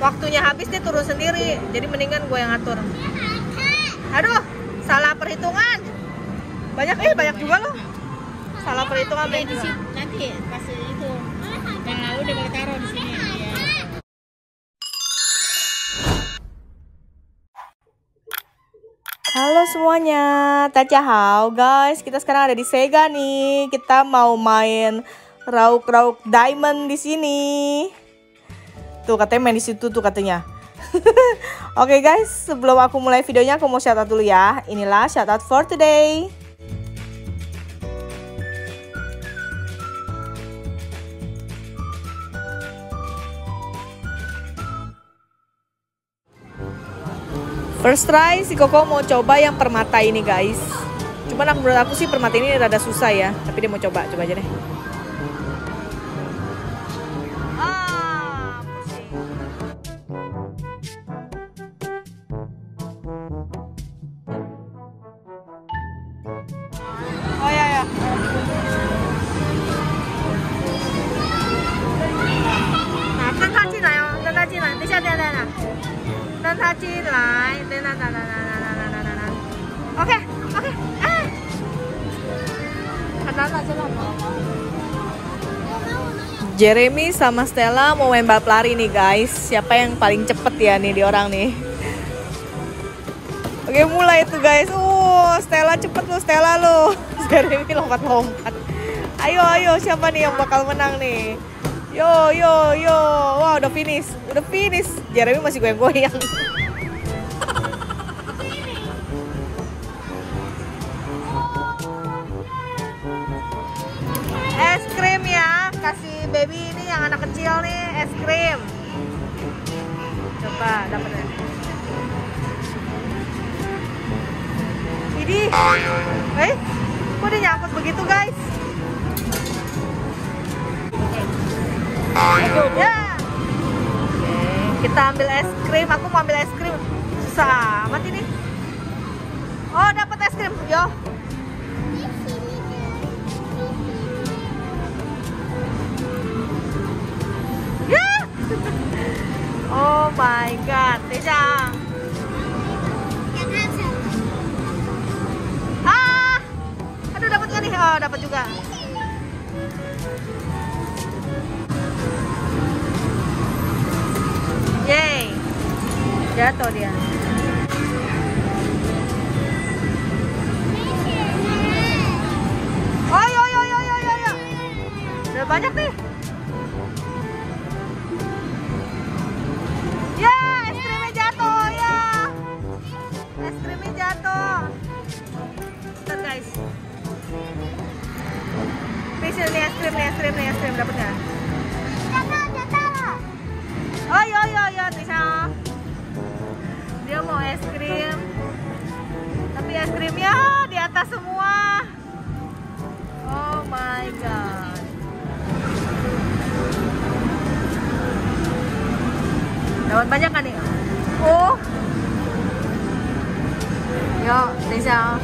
waktunya habis dia turun sendiri jadi mendingan gue yang ngatur aduh salah perhitungan banyak eh banyak juga loh salah perhitungan Ya, banyak di juga. situ nanti pas itu yang lalu dia boleh taruh di sini. Ya. Halo semuanya, Hao guys. Kita sekarang ada di Sega nih. Kita mau main rauk-rauk diamond di sini. Tuh katanya main di situ tuh katanya. Oke guys, sebelum aku mulai videonya aku mau shout out dulu ya. Inilah shout out for today. First try si Koko mau coba yang permata ini guys. Cuman menurut aku sih permata ini rada susah ya. Tapi dia mau coba, coba aja deh. Jeremy sama Stella mau main balap lari nih guys. Siapa yang paling cepet ya nih di orang nih? Oke mulai tuh guys. Uh, Stella cepet lu Stella lu. Jeremy lompat-lompat. Ayo ayo siapa nih yang bakal menang nih? Yo yo yo. Wah udah finish. Udah finish. Jeremy masih goyang-goyang. es krim ya kasih baby ini yang anak kecil nih es krim. Coba dapat ya. Ini? Eh? Kok dia nyangkut begitu guys? Ya. Oke, kita ambil es krim. Aku mau ambil es krim. Susah amat ini. Oh dapat es krim. Yo my god. Ah, aduh dapat nggak nih? Oh dapat juga. Yay, jatuh dia. Dapat banyak kan nih? Oh. Yuk, Lisa.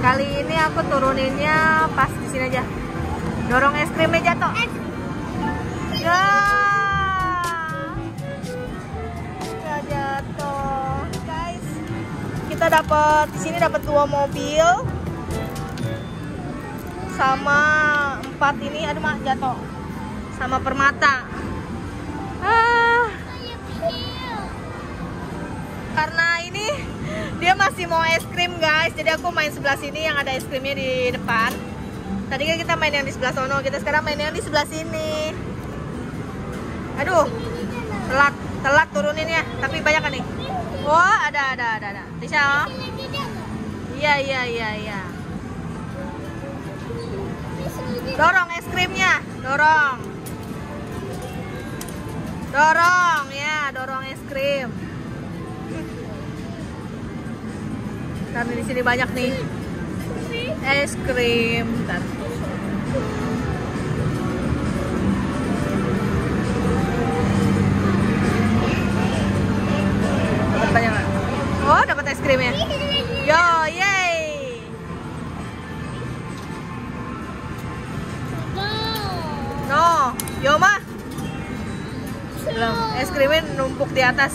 Kali ini aku turuninnya pas di sini aja. Dorong es krimnya jatuh. Ya. Ya jatuh. Guys, kita dapat di sini dapat dua mobil sama empat ini aduh mak jatuh sama permata karena ini dia masih mau es krim guys. Jadi aku main sebelah sini yang ada es krimnya di depan. Tadi kan kita main yang di sebelah sono kita sekarang main yang di sebelah sini. Aduh telat telat turuninnya tapi banyak kan nih? Wah ada ada ada ada. Tisha. Iya iya iya iya. Dorong es krimnya dorong. Dorong ya dorong es krim karena di sini banyak nih. Es krim Bentar. oh dapat es krimnya? Yo yay! No yo mah belum es krimnya numpuk di atas.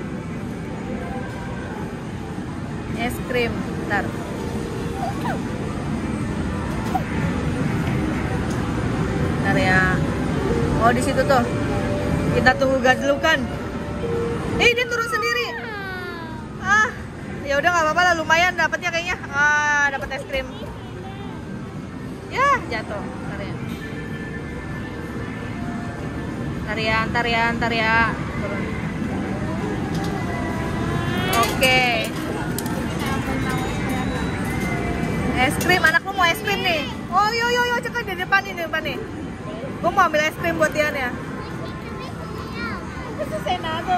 Es krim. Bentar. Bentar ya. Oh di situ tuh. Kita tunggu gadlukan. Eh dia turun sendiri. Ah, ya udah nggak apa-apa lah lumayan dapatnya kayaknya. Ah, dapat es krim. Ya, jatuh. Ntar ya. Ntar ya, ntar ya, ntar ya. Oke. Es krim, anak lu mau es krim nih. Oh, yo yo yo, cepat di depan di depan nih. Gue mau ambil es krim buat Dian ya. Itu Senado.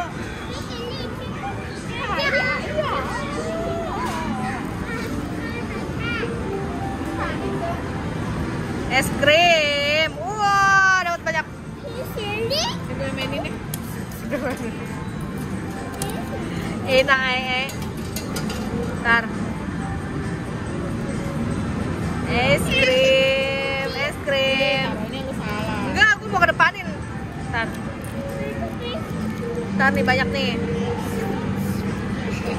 Es krim. Wah, dapat banyak. Gue mainin deh. Enak eh. Ntar. Es krim, es krim. Enggak, aku mau ke depanin. Ntar. Ntar nih banyak nih.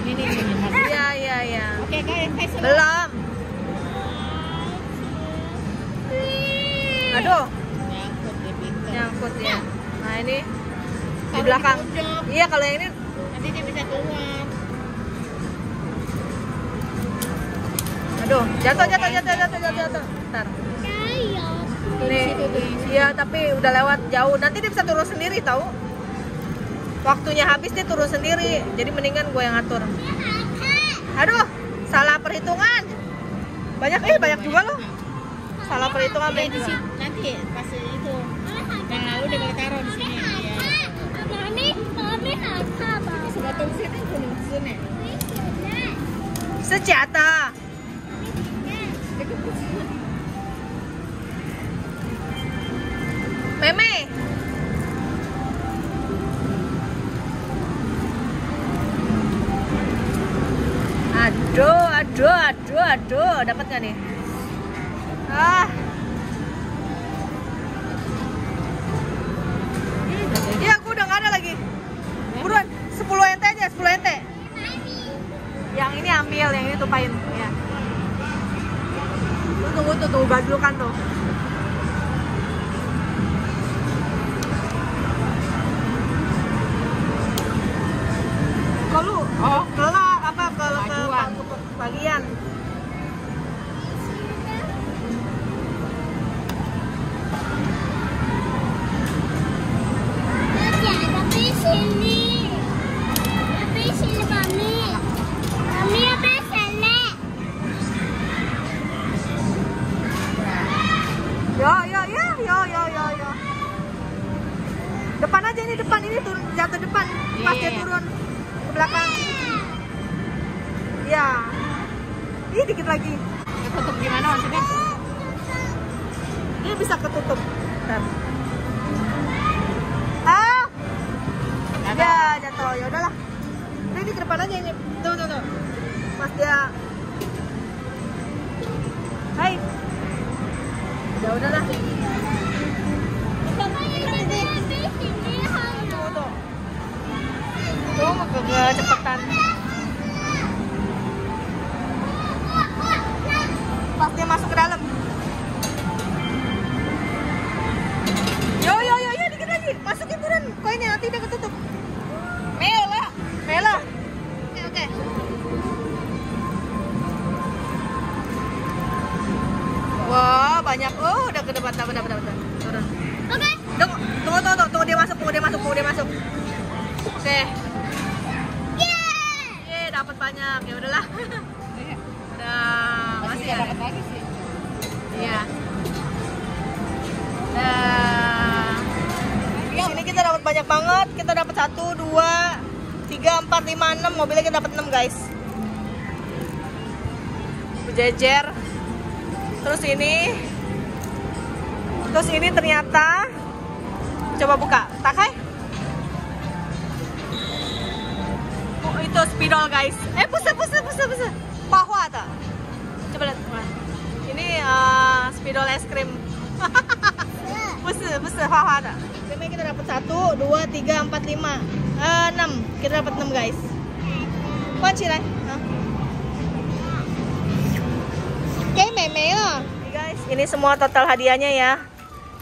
Ini. Iya, iya, iya. Oke guys, guys. Belum. Aduh, Nyangkut ya. Nah, ini di belakang. Iya, kalau yang ini Nanti dia bisa keluar. Aduh, jatuh jatuh jatuh jatuh jatuh jatuh. Ntar. Nih, iya tapi udah lewat jauh. Nanti dia bisa turun sendiri tahu. Waktunya habis dia turun sendiri. Jadi mendingan gue yang ngatur. Aduh, salah perhitungan. Banyak eh banyak juga loh. Salah perhitungan banyak juga. Nanti pas itu. Yang lalu dia boleh taruh di sini. Aduh, aduh, aduh, aduh, dapat nggak nih? Ah. Iya, aku udah nggak ada lagi. Buruan, 10 ente aja, 10 ente. Yang ini ambil, yang ini tumpahin. Ya. Tuh, tunggu tuh, tunggu kan tuh. Kalau Oh. kelak apa kalau ke, Kemajuan. Ke, Ih dikit lagi. Ketutup gimana maksudnya? Dia bisa ketutup. Bentar. Ah, Ada. ya jatuh. Ya udahlah. Udah ini ke depan aja ini. Tuh tuh tuh. Pas dia Hai. Ya udahlah. Banyak. Oh udah ke depan. Bentar bentar bentar. Turun. Tunggu, tunggu, tunggu, tunggu, tunggu dia masuk, tunggu dia masuk, tunggu dia masuk. Oke. Yeay, dapat banyak. Ya udahlah. Udah, Masih masih ada. dapat lagi sih. Iya. Nah, sini kita dapat banyak banget. Kita dapat satu, dua, tiga, empat, lima, enam. Mobilnya kita dapat enam guys. Berjejer. Terus ini, terus ini ternyata coba buka. Takai oh, itu spidol guys. Eh busa busa busa busa pahwa ta coba lihat ini uh, spidol es krim. Pusa busa pahwa ta Memang kita dapat satu dua tiga empat lima eh, enam. Kita dapat enam guys. Kunci lah Oke, meme. Ya? Guys, ini semua total hadiahnya ya.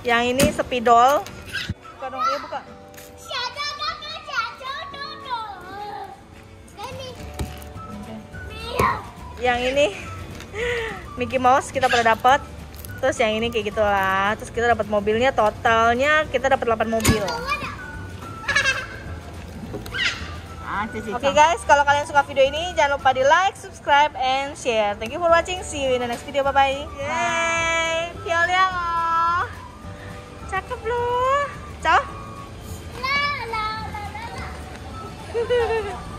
Yang ini spidol. Buka dong, iya buka. Yang ini Mickey Mouse kita pernah dapat. Terus yang ini kayak gitulah. Terus kita dapat mobilnya totalnya kita dapat 8 mobil. Oke okay guys, kalau kalian suka video ini jangan lupa di like, subscribe, and share. Thank you for watching. See you in the next video. Bye bye. Yay, Pioliang. Sakablo. Cháu. La la la la la.